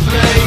play.